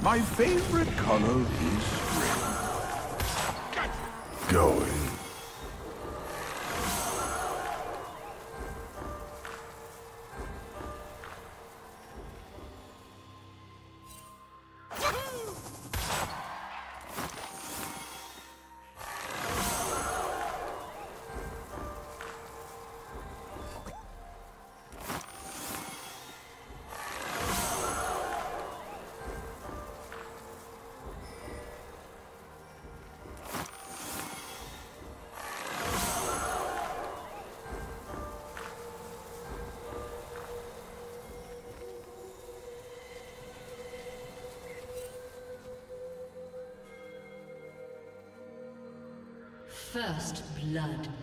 My favorite color is spring. Going. Blood.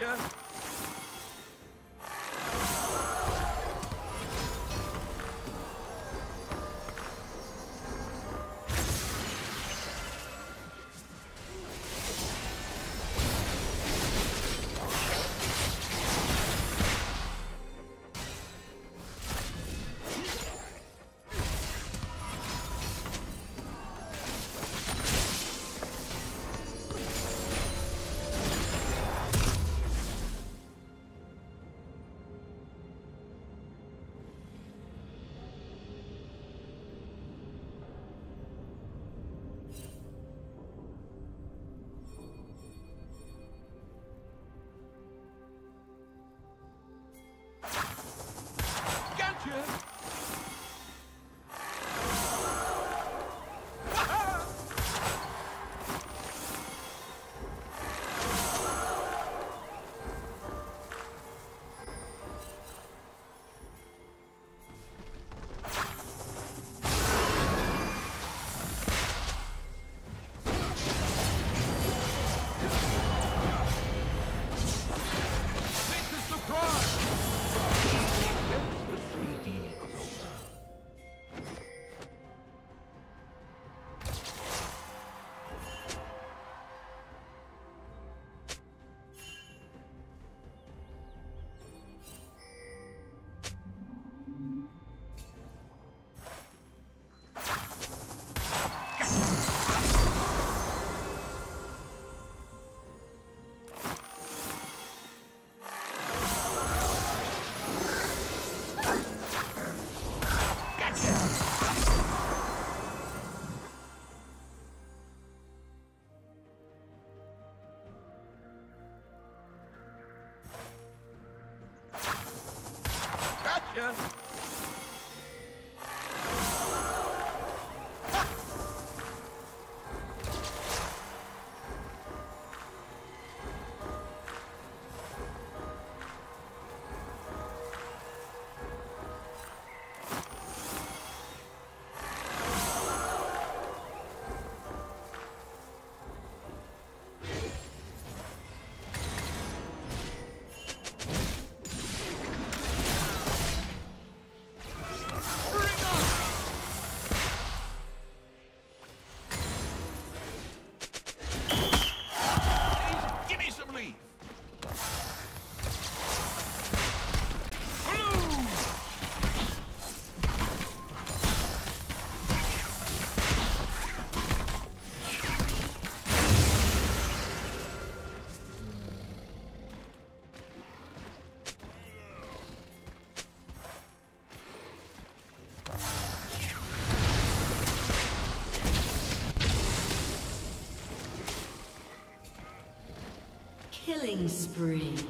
Gotcha! Killing spree.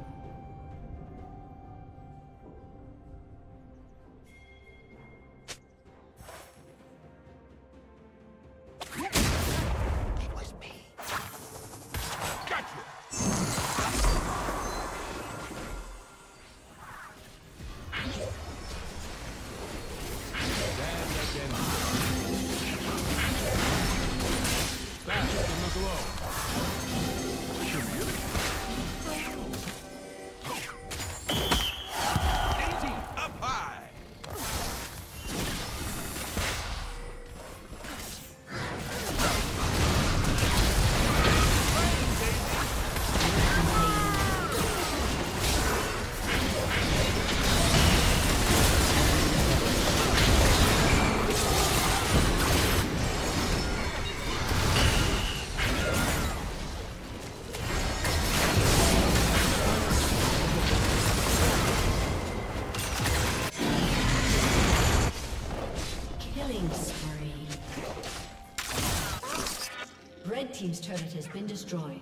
Destroyed.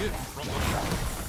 Gift from the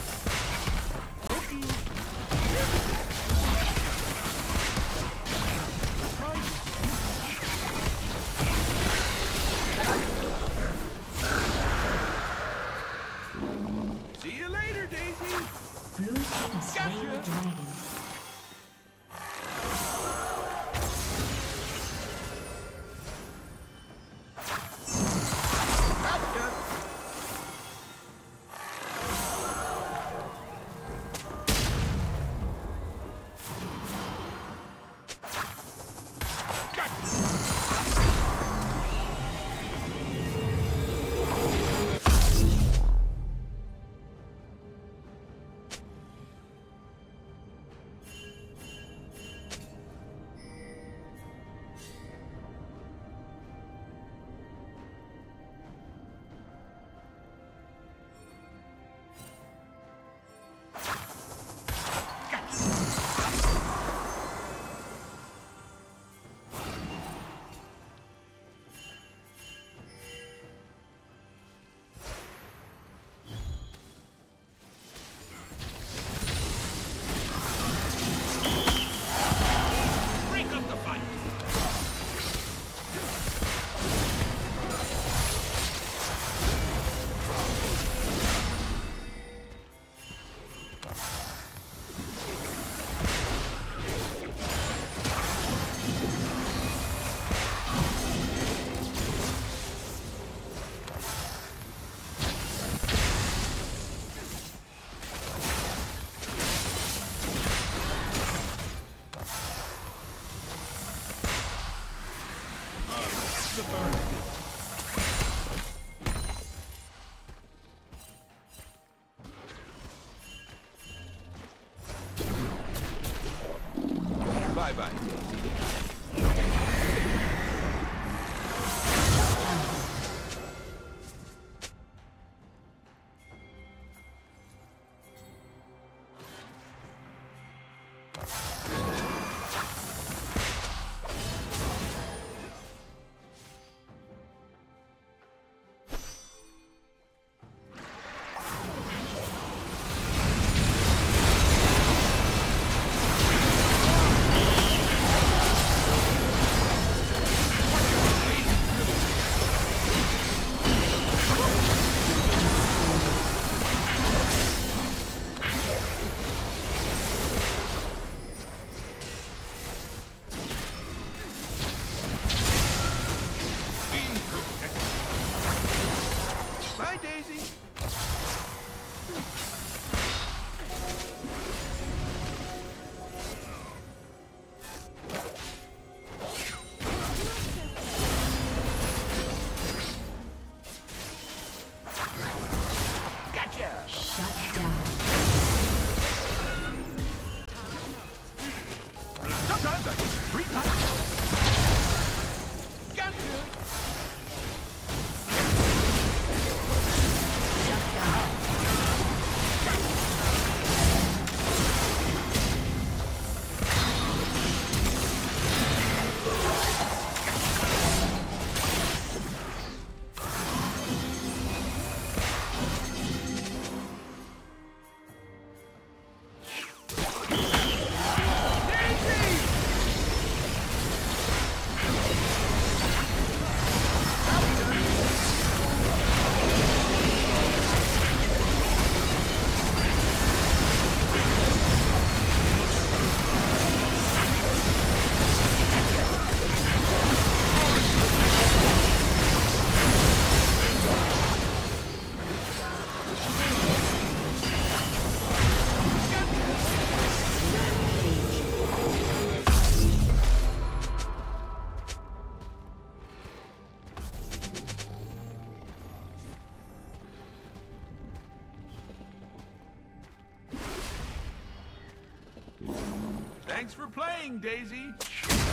Thanks for playing, Daisy.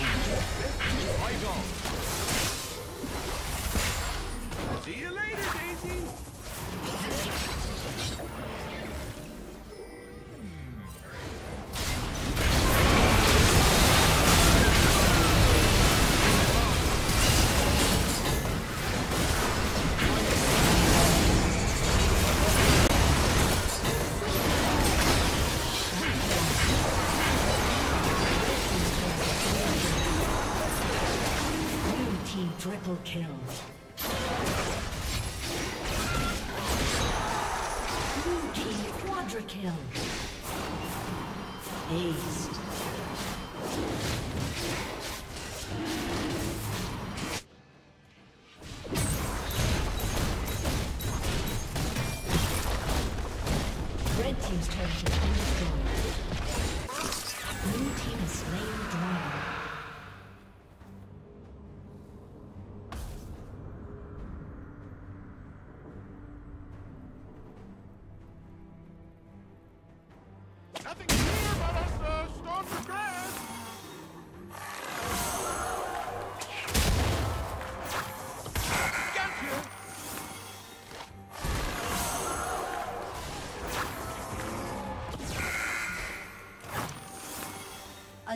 Right on. See you later, Daisy. Triple kill. Blue team quadra kill. Aced. Red team's turret has been destroyed. Blue team has slain the dragon.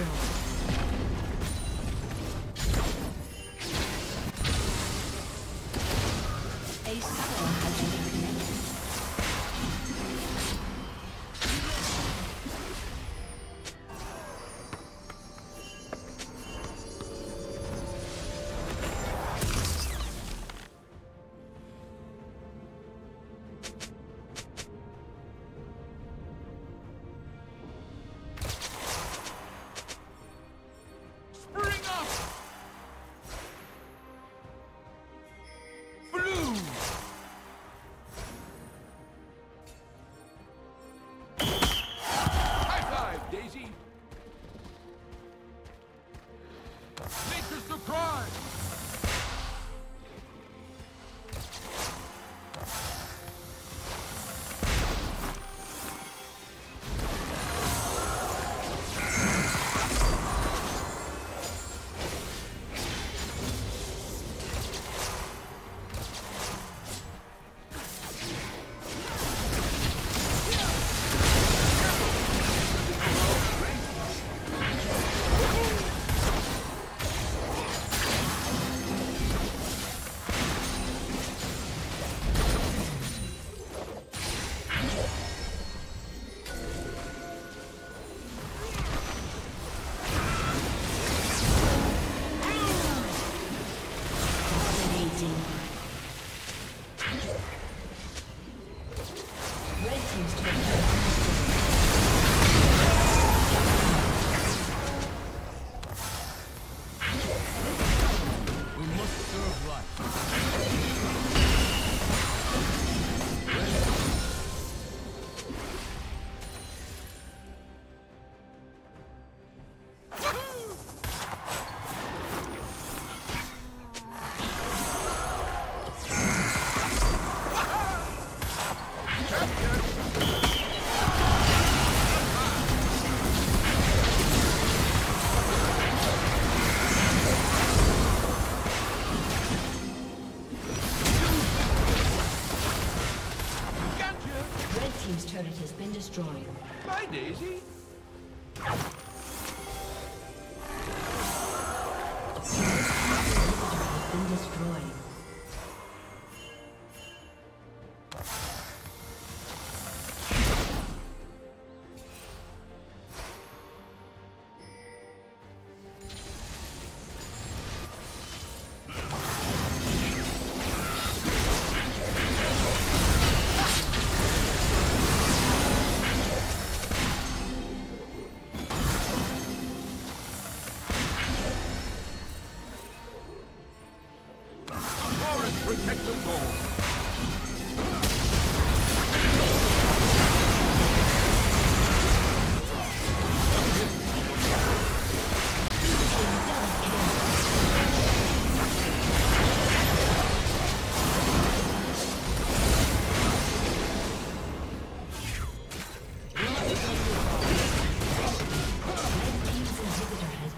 Destroyed.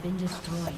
Been destroyed.